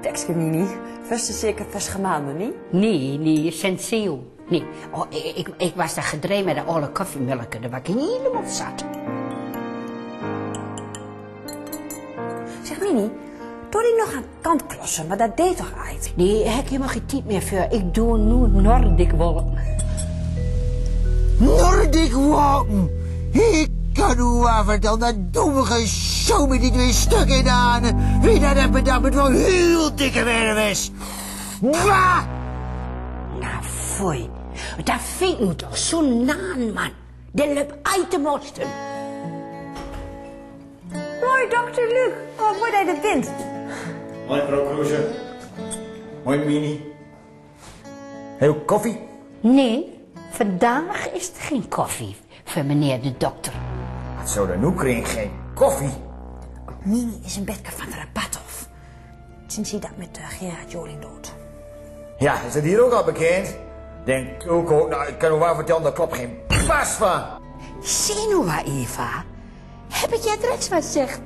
Tekstje niet. Vast is zeker vast gemaanden, niet? Nee, nee, senseo. Nee, oh, ik, ik, ik was daar gedreven met de oude koffiemelken. Daar was ik helemaal zat. Zeg Mini, doe die nog aan kant klossen, maar dat deed toch uit? Nee, ik heb helemaal geen tijd meer voor. Ik doe nu Nordic wollen. Nordic walken. Ik kan u wel vertellen, dat dommige show met die twee stukken in de handen. Wie dat heeft bedacht met wel heel dikke werf is. Mwah! Nou, foei. Dat vindt nu toch zo naan, man. De lup uit te mosten. Mooi, dokter Luc. Oh, mooi dat je dat bent. Mooi mevrouw Kroeze. Mooi Mini. Heel koffie? Nee, vandaag is er geen koffie voor meneer de dokter. Wat kring geen koffie? Mini is een bedje van de Rabathof. Sinds hij dat met uh, Gerard Joling dood. Ja, is dat hier ook al bekend? Denk ook ook, nou, ik kan u wel vertellen, daar klopt geen pas van. Senua, Eva. Heb ik jij direct wat zegt?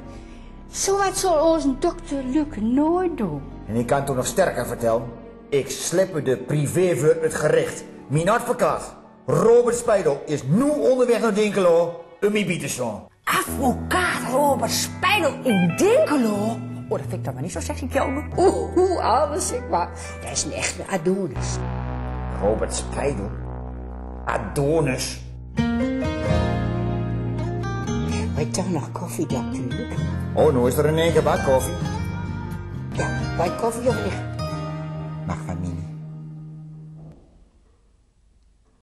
Zo wat zal onze dokter Luc nooit doen. En ik kan toen nog sterker vertellen. Ik slippe de privé voor het gericht. Mijn advocaat, Robert Spijdel, is nu onderweg naar Dinkelo bieden te slaan. Advocaat Robert Spijdel in Dinkelo? Oh, dat vind ik dan maar niet zo sexy, Kjelme. Oeh, hoe alles ik maar. Dat is een echte Adonis. Robert Spijdel? Adonis? Wij toch nog koffie, Luc? Oh, nu is er in één keer bak koffie. Ja, bij koffie of niet?